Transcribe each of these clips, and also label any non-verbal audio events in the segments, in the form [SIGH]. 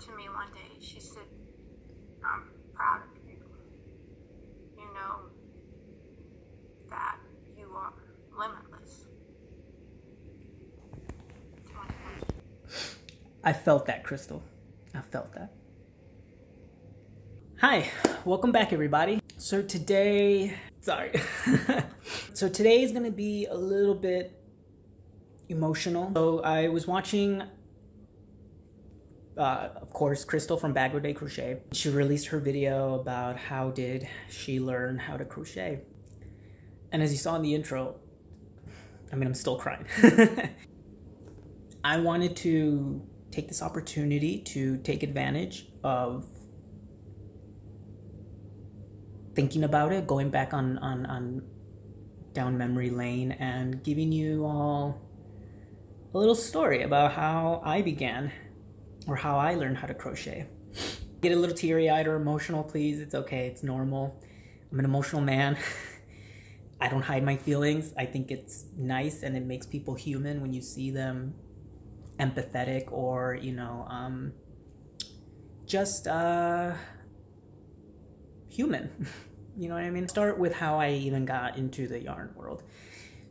to me one day, she said, I'm proud of you. You know that you are limitless. I felt that, Crystal. I felt that. Hi, welcome back, everybody. So today, sorry. [LAUGHS] so today is gonna be a little bit emotional. So I was watching, uh, of course, Crystal from Day Crochet. She released her video about how did she learn how to crochet. And as you saw in the intro, I mean, I'm still crying. [LAUGHS] I wanted to take this opportunity to take advantage of thinking about it, going back on, on, on down memory lane and giving you all a little story about how I began or how I learned how to crochet. Get a little teary eyed or emotional, please. It's okay, it's normal. I'm an emotional man. [LAUGHS] I don't hide my feelings. I think it's nice and it makes people human when you see them empathetic or, you know, um, just uh, human. [LAUGHS] you know what I mean? Start with how I even got into the yarn world.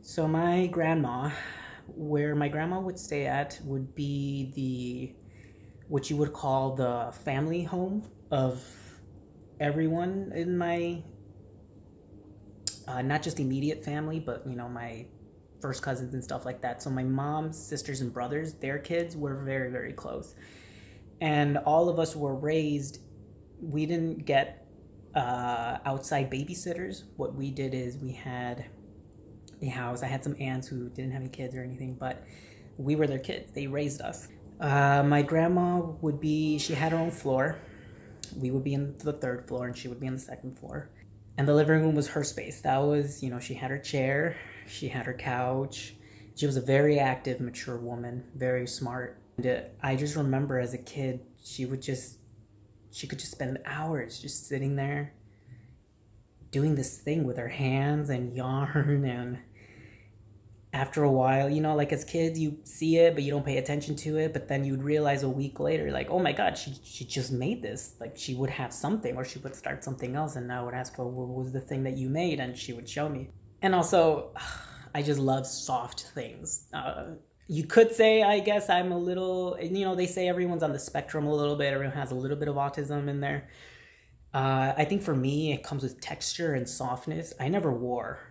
So my grandma, where my grandma would stay at would be the what you would call the family home of everyone in my uh, not just immediate family, but you know my first cousins and stuff like that. So my mom's sisters and brothers, their kids were very very close, and all of us were raised. We didn't get uh, outside babysitters. What we did is we had a house. I had some aunts who didn't have any kids or anything, but we were their kids. They raised us. Uh, my grandma would be, she had her own floor. We would be in the third floor and she would be on the second floor. And the living room was her space. That was, you know, she had her chair, she had her couch. She was a very active, mature woman, very smart. And uh, I just remember as a kid, she would just, she could just spend hours just sitting there doing this thing with her hands and [LAUGHS] yarn and after a while, you know, like as kids, you see it, but you don't pay attention to it. But then you'd realize a week later, like, oh my God, she, she just made this. Like, she would have something, or she would start something else. And I would ask, well, what was the thing that you made? And she would show me. And also, [SIGHS] I just love soft things. Uh, you could say, I guess, I'm a little, you know, they say everyone's on the spectrum a little bit, everyone has a little bit of autism in there. Uh, I think for me, it comes with texture and softness. I never wore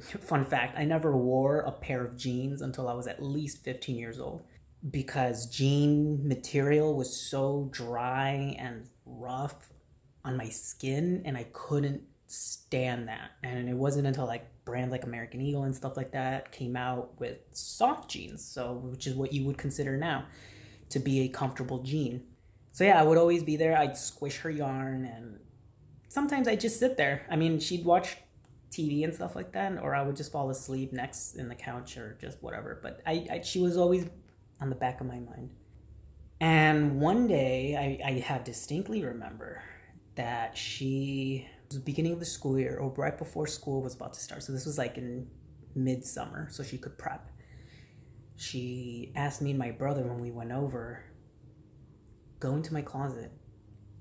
Fun fact I never wore a pair of jeans until I was at least 15 years old because jean material was so dry and rough on my skin and I couldn't stand that. And it wasn't until like brands like American Eagle and stuff like that came out with soft jeans, so which is what you would consider now to be a comfortable jean. So yeah, I would always be there. I'd squish her yarn and sometimes I'd just sit there. I mean, she'd watch TV and stuff like that, or I would just fall asleep next in the couch or just whatever. But I, I she was always on the back of my mind. And one day, I, I have distinctly remember that she was beginning of the school year, or right before school was about to start. So this was like in midsummer, so she could prep. She asked me and my brother when we went over, go into my closet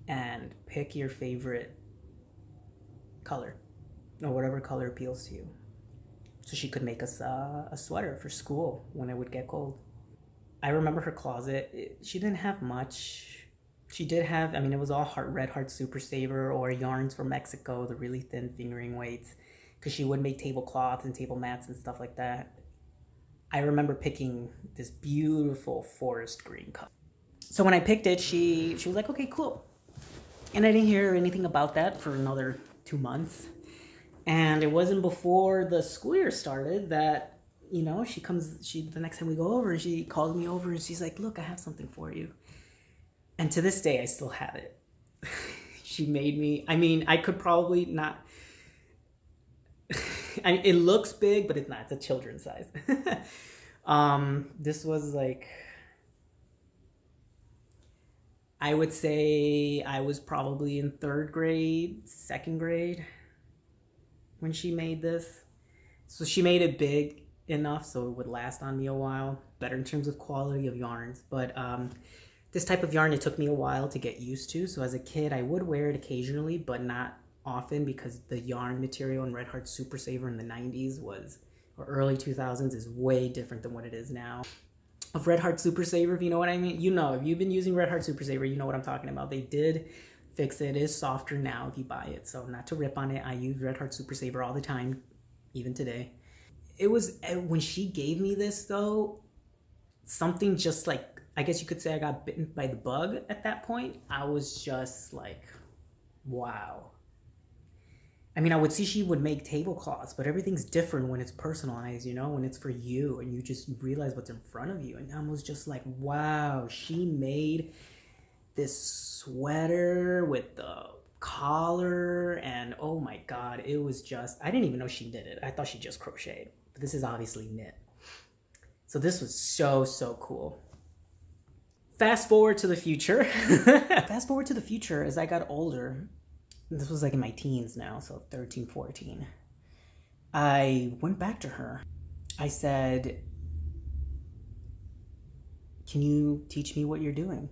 and pick your favorite color or whatever color appeals to you. So she could make us a sweater for school when it would get cold. I remember her closet. She didn't have much. She did have, I mean, it was all heart, red heart super saver or yarns from Mexico, the really thin fingering weights, because she would make tablecloths and table mats and stuff like that. I remember picking this beautiful forest green color. So when I picked it, she she was like, "Okay, cool," and I didn't hear anything about that for another two months. And it wasn't before the school year started that, you know, she comes, she, the next time we go over and she calls me over and she's like, look, I have something for you. And to this day, I still have it. [LAUGHS] she made me, I mean, I could probably not, [LAUGHS] I it looks big, but it's not, it's a children's size. [LAUGHS] um, this was like, I would say I was probably in third grade, second grade when she made this. So she made it big enough so it would last on me a while. Better in terms of quality of yarns. But um, this type of yarn it took me a while to get used to. So as a kid, I would wear it occasionally, but not often because the yarn material in Red Heart Super Saver in the 90s was or early 2000s is way different than what it is now. Of Red Heart Super Saver, if you know what I mean, you know, if you've been using Red Heart Super Saver, you know what I'm talking about. They did fix it. It is softer now if you buy it. So not to rip on it, I use Red Heart Super Saver all the time, even today. It was eh, when she gave me this though, something just like I guess you could say I got bitten by the bug at that point. I was just like, wow. I mean, I would see she would make tablecloths, but everything's different when it's personalized, you know, when it's for you and you just realize what's in front of you. And I was just like, wow, she made this sweater with the collar and oh my god, it was just I didn't even know she did it. I thought she just crocheted. But this is obviously knit. So this was so so cool. Fast forward to the future. [LAUGHS] Fast forward to the future as I got older this was like in my teens now, so 13, 14. I went back to her. I said, Can you teach me what you're doing?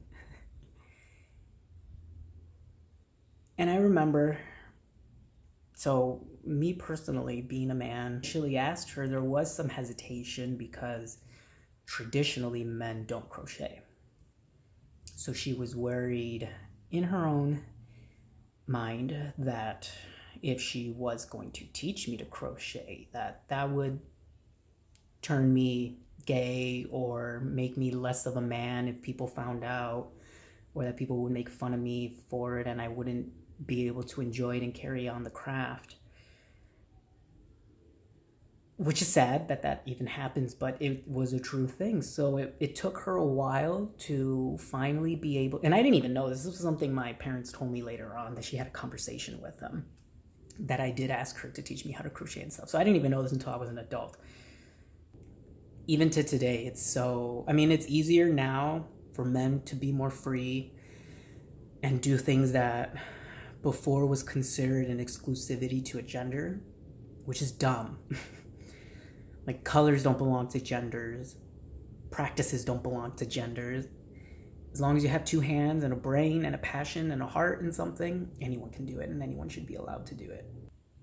And I remember, so me personally, being a man, initially asked her, there was some hesitation because traditionally men don't crochet. So she was worried in her own mind that if she was going to teach me to crochet that that would turn me gay or make me less of a man if people found out or that people would make fun of me for it and I wouldn't be able to enjoy it and carry on the craft which is sad that that even happens, but it was a true thing. So it, it took her a while to finally be able, and I didn't even know this. This was something my parents told me later on that she had a conversation with them that I did ask her to teach me how to crochet and stuff. So I didn't even know this until I was an adult. Even to today, it's so, I mean, it's easier now for men to be more free and do things that before was considered an exclusivity to a gender, which is dumb. [LAUGHS] Like colors don't belong to genders, practices don't belong to genders. As long as you have two hands and a brain and a passion and a heart and something, anyone can do it and anyone should be allowed to do it.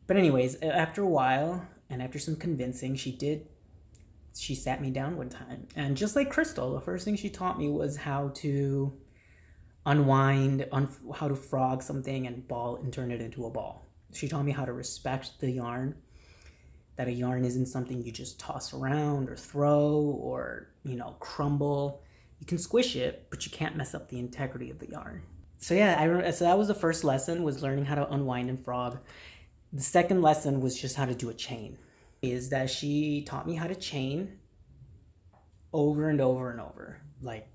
But anyways, after a while and after some convincing, she did she sat me down one time. And just like Crystal, the first thing she taught me was how to unwind, un- how to frog something and ball and turn it into a ball. She taught me how to respect the yarn that a yarn isn't something you just toss around or throw or, you know, crumble. You can squish it, but you can't mess up the integrity of the yarn. So yeah, I so that was the first lesson was learning how to unwind and frog. The second lesson was just how to do a chain. Is that she taught me how to chain over and over and over, like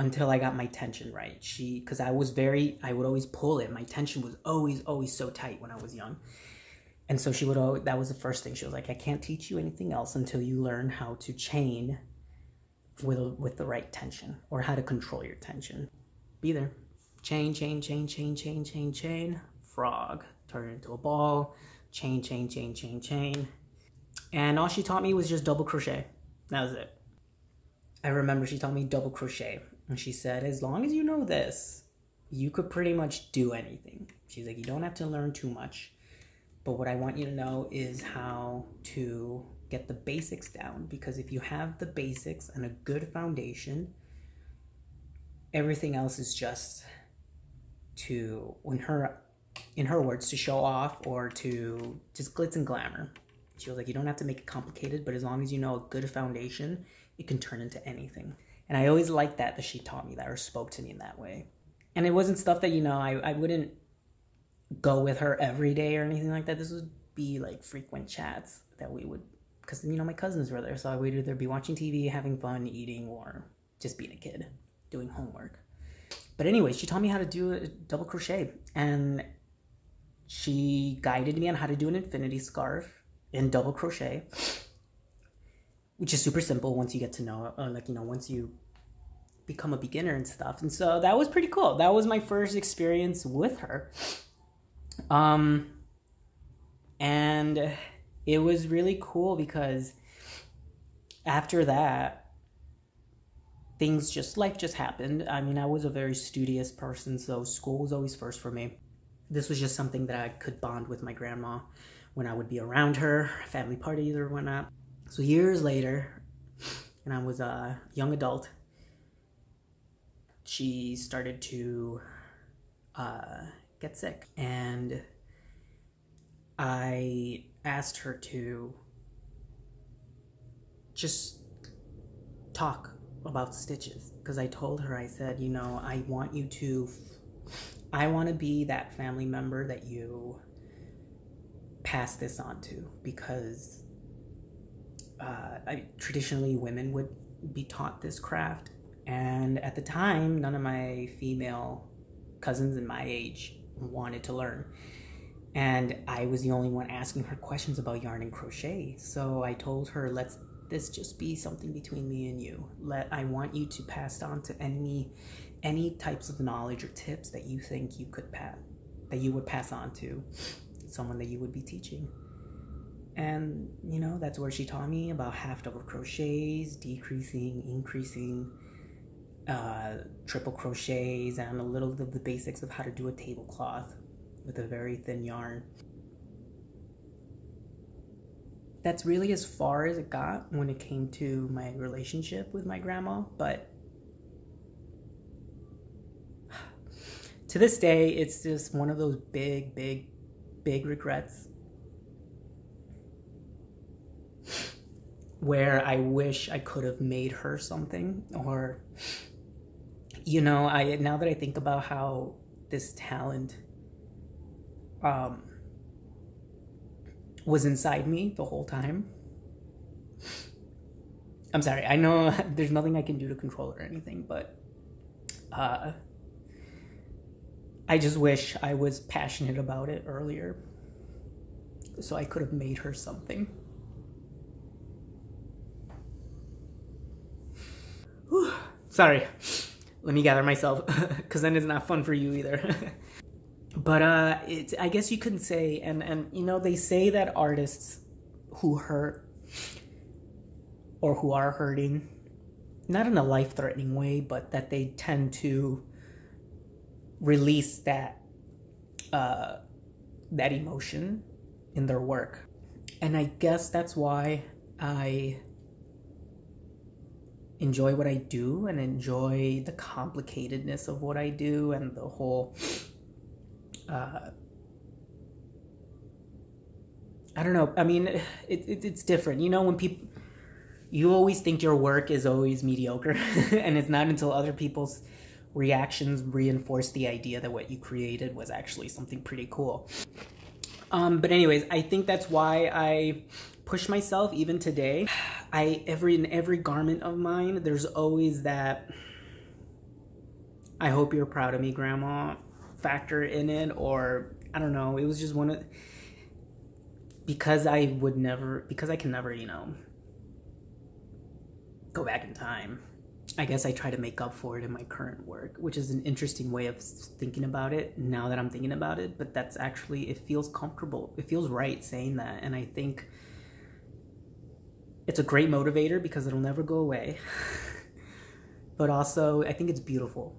until I got my tension right. She, because I was very, I would always pull it. My tension was always, always so tight when I was young. And so she would always, that was the first thing. She was like, I can't teach you anything else until you learn how to chain with, with the right tension or how to control your tension. Be there. Chain, chain, chain, chain, chain, chain, chain. Frog. Turn it into a ball. Chain, chain, chain, chain, chain. And all she taught me was just double crochet. That was it. I remember she taught me double crochet. And she said, as long as you know this, you could pretty much do anything. She's like, you don't have to learn too much but what I want you to know is how to get the basics down because if you have the basics and a good foundation, everything else is just to when her in her words to show off or to just glitz and glamour. She was like, you don't have to make it complicated, but as long as you know a good foundation, it can turn into anything. And I always liked that that she taught me that or spoke to me in that way. And it wasn't stuff that, you know, I, I wouldn't go with her every day or anything like that. This would be like frequent chats that we would, because you know my cousins were there, so I would either be watching TV, having fun, eating, or just being a kid, doing homework. But anyway, she taught me how to do a double crochet, and she guided me on how to do an infinity scarf in double crochet, which is super simple once you get to know, uh, like you know, once you become a beginner and stuff. And so that was pretty cool. That was my first experience with her. Um, and it was really cool because after that, things just life just happened. I mean, I was a very studious person, so school was always first for me. This was just something that I could bond with my grandma when I would be around her, family parties or whatnot. So years later, and I was a young adult, she started to uh, get sick, and I asked her to just talk about stitches. Because I told her I said, you know, I want you to I want to be that family member that you pass this on to because uh, I, traditionally women would be taught this craft. And at the time none of my female cousins in my age wanted to learn. And i was the only one asking her questions about yarn and crochet. So i told her let's this just be something between me and you. Let i want you to pass on to any any types of knowledge or tips that you think you could pass that you would pass on to someone that you would be teaching and you know that's where she taught me about half double crochets decreasing increasing uh, triple crochets and a little of the basics of how to do a tablecloth with a very thin yarn. That's really as far as it got when it came to my relationship with my grandma but [SIGHS] to this day it's just one of those big big big regrets where I wish I could have made her something or you know, I now that I think about how this talent um was inside me the whole time. I'm sorry. I know [LAUGHS] there's nothing I can do to control it or anything, but uh I just wish I was passionate about it earlier. So I could have made her something. Sorry. Let me gather myself [LAUGHS] cuz then it's not fun for you either. [LAUGHS] but uh it's I guess you could say and and you know they say that artists who hurt or who are hurting not in a life-threatening way, but that they tend to release that uh, that emotion in their work, and I guess that's why I enjoy what I do and enjoy the complicatedness of what I do and the whole. Uh, I don't know. I mean, it, it, it's different. You know, when people, you always think your work is always mediocre, [LAUGHS] and it's not until other people's reactions reinforce the idea that what you created was actually something pretty cool. Um, but anyways, I think that's why I push myself even today. I every in every garment of mine, there's always that I hope you're proud of me, grandma factor in it or I don't know, it was just one of because I would never because I can never, you know, go back in time I guess I try to make up for it in my current work, which is an interesting way of thinking about it now that I'm thinking about it. But that's actually, it feels comfortable. It feels right saying that. And I think it's a great motivator because it'll never go away. [LAUGHS] but also, I think it's beautiful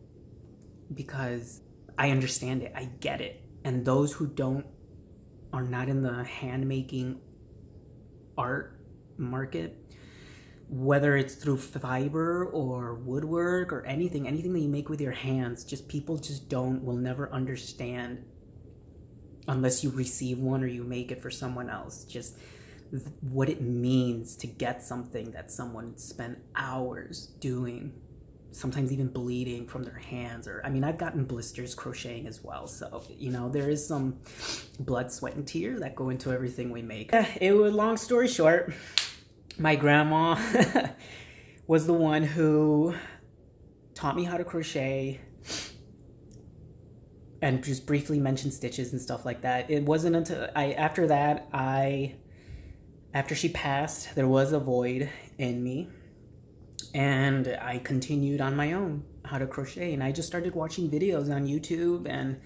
because I understand it, I get it. And those who don't are not in the hand making art market whether it's through fiber or woodwork or anything, anything that you make with your hands, just people just don't, will never understand unless you receive one or you make it for someone else. Just what it means to get something that someone spent hours doing, sometimes even bleeding from their hands. Or, I mean, I've gotten blisters crocheting as well. So, you know, there is some blood, sweat, and tears that go into everything we make. It was long story short my grandma [LAUGHS] was the one who taught me how to crochet and just briefly mentioned stitches and stuff like that. It wasn't until I after that I after she passed, there was a void in me and I continued on my own how to crochet and I just started watching videos on YouTube and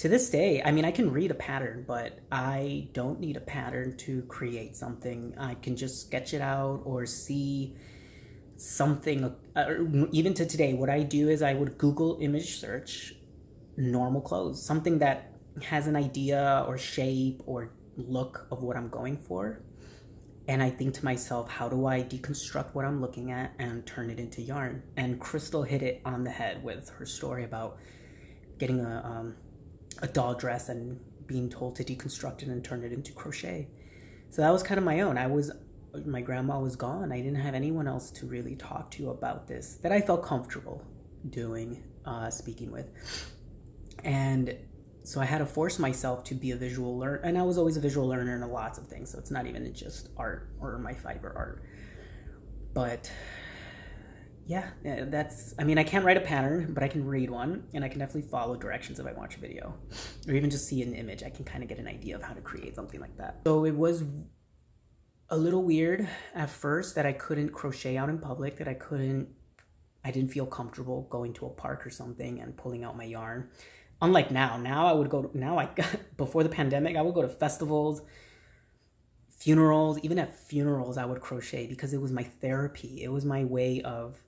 to this day, I mean, I can read a pattern, but I don't need a pattern to create something. I can just sketch it out or see something, uh, even to today, what I do is I would Google image search normal clothes, something that has an idea or shape or look of what I'm going for. And I think to myself, how do I deconstruct what I'm looking at and turn it into yarn? And Crystal hit it on the head with her story about getting a, um, a doll dress and being told to deconstruct it and turn it into crochet. So that was kind of my own. I was, my grandma was gone. I didn't have anyone else to really talk to about this that I felt comfortable doing, uh, speaking with. And so I had to force myself to be a visual learner, and I was always a visual learner in a lots of things. So it's not even just art or my fiber art, but yeah, eh, that's. I mean, I can't write a pattern, but I can read one, and I can definitely follow directions if I watch a video, or even just see an image. I can kind of get an idea of how to create something like that. So it was a little weird at first that I couldn't crochet out in public, that I couldn't. I didn't feel comfortable going to a park or something and pulling out my yarn unlike now now i would go to, now i [LAUGHS] before the pandemic i would go to festivals funerals even at funerals i would crochet because it was my therapy. It was my way of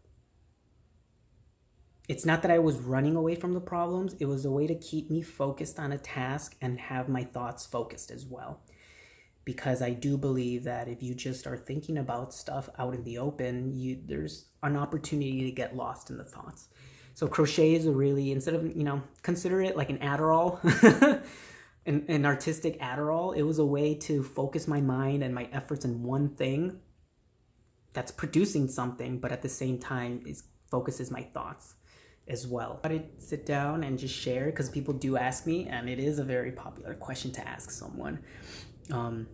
it's not that i was running away from the problems it was a way to keep me focused on a task and have my thoughts focused as well. Because i do believe that if you just are thinking about stuff out in the open you there's an opportunity to get lost in the thoughts so crochet is a really instead of you know consider it like an Adderall, [LAUGHS] an, an artistic Adderall. It was a way to focus my mind and my efforts in one thing that's producing something, but at the same time is focuses my thoughts as well. I to sit down and just share because people do ask me, and it is a very popular question to ask someone. Um,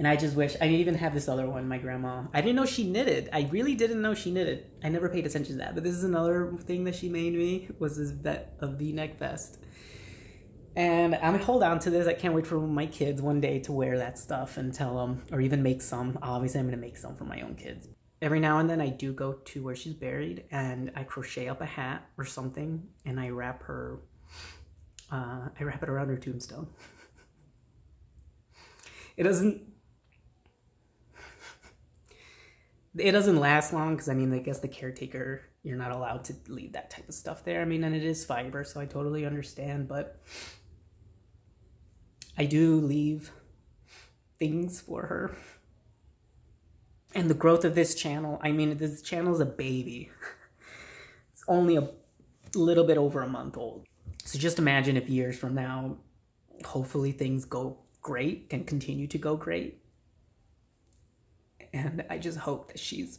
and I just wish I didn't even have this other one, my grandma. I didn't know she knitted. I really didn't know she knitted. I never paid attention to that. But this is another thing that she made me was this vet, a V-neck vest. And I'm gonna hold on to this. I can't wait for my kids one day to wear that stuff and tell them, or even make some. Obviously, I'm gonna make some for my own kids. Every now and then, I do go to where she's buried and I crochet up a hat or something, and I wrap her. Uh, I wrap it around her tombstone. [LAUGHS] it doesn't it doesn't last long because I mean, I guess the caretaker, you're not allowed to leave that type of stuff there. I mean, and it is fiber, so I totally understand, but I do leave things for her. And the growth of this channel, I mean, this channel is a baby. It's only a little bit over a month old. So just imagine if years from now, hopefully things go great, can continue to go great and I just hope that she's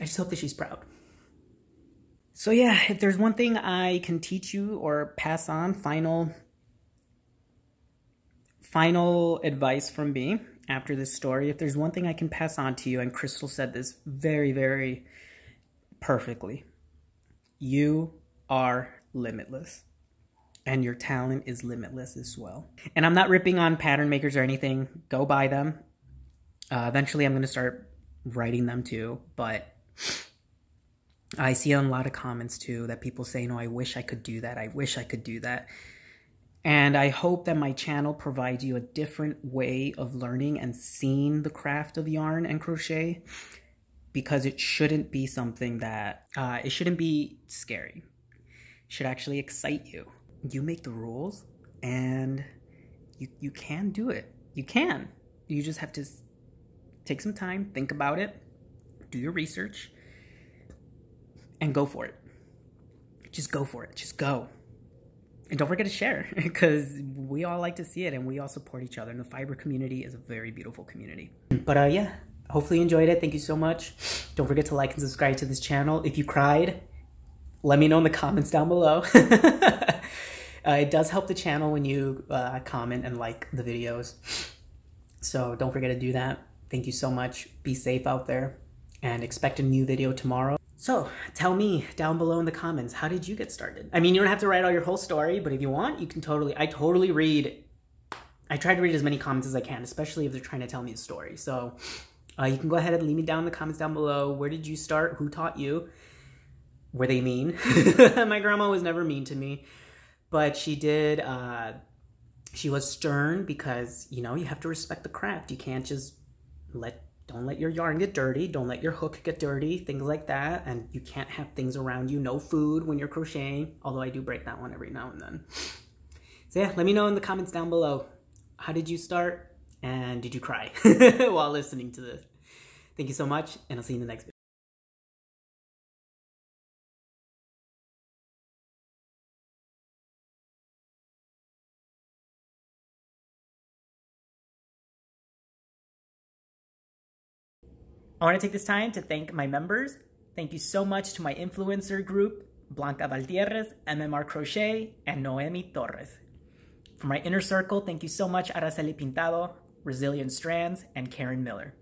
I just hope that she's proud. So yeah, if there's one thing I can teach you or pass on, final final advice from me after this story, if there's one thing I can pass on to you, and Crystal said this very, very perfectly, you are limitless and your talent is limitless as well. And I'm not ripping on pattern makers or anything. Go buy them. Uh, eventually, I'm going to start writing them too. But I see a lot of comments too that people say, "No, I wish I could do that. I wish I could do that." And I hope that my channel provides you a different way of learning and seeing the craft of yarn and crochet because it shouldn't be something that uh, it shouldn't be scary. It should actually excite you you make the rules and you you can do it. You can. You just have to take some time, think about it, do your research, and go for it. Just go for it. Just go. And don't forget to share [LAUGHS] because we all like to see it and we all support each other. And the fiber community is a very beautiful community. But uh, yeah, hopefully you enjoyed it. Thank you so much. Don't forget to like and subscribe to this channel. If you cried, let me know in the comments down below. [LAUGHS] Uh, it does help the channel when you uh, comment and like the videos. So don't forget to do that. Thank you so much. Be safe out there and expect a new video tomorrow. So tell me down below in the comments, how did you get started? I mean, you don't have to write all your whole story, but if you want, you can totally, I totally read, I try to read as many comments as I can, especially if they're trying to tell me a story. So uh, you can go ahead and leave me down in the comments down below. Where did you start? Who taught you? Were they mean? [LAUGHS] My grandma was never mean to me but she did uh, she was stern because you know you have to respect the craft you can't just let don't let your yarn get dirty. Don't let your hook get dirty, things like that. And you can't have things around you. No food when you're crocheting, although I do break that one every now and then. So yeah, let me know in the comments down below. How did you start? And did you cry [LAUGHS] while listening to this? Thank you so much, and I'll see you in the next video. I want to take this time to thank my members. Thank you so much to my influencer group, Blanca Valtierrez, MMR Crochet, and Noemi Torres. For my inner circle, thank you so much Araceli Pintado, Resilient Strands, and Karen Miller.